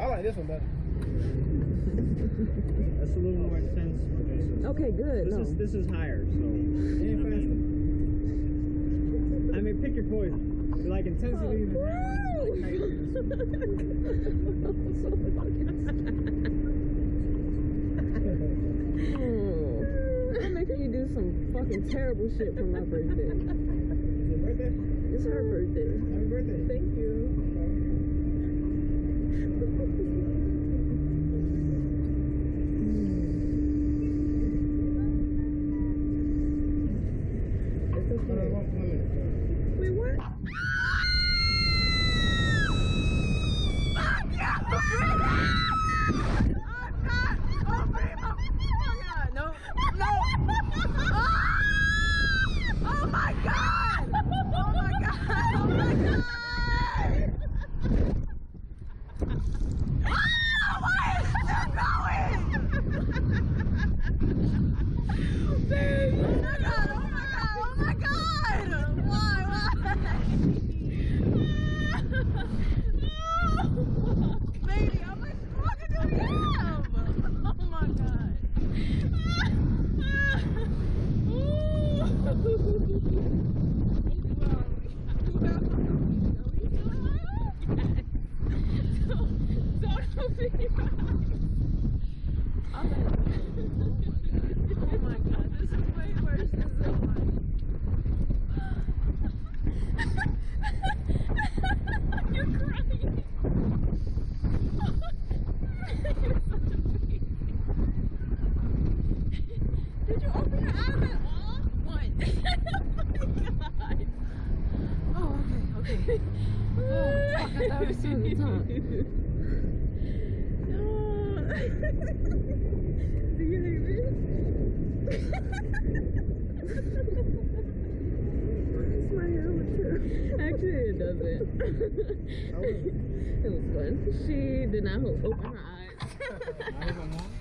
I like this one better. That's a little more intense. Okay, good. This No. is this is higher, so And faster. I mean pick your poison. You like intensity? Oh, Oh, I'm making you do some fucking terrible shit for my birthday. Is your birthday? It's her birthday. Happy birthday. Thank you. Wait, what? I'll be right. It's Hold on, okay. one- one minute. Wait, what? Actually, it doesn't. it was fun. She did not open her eyes.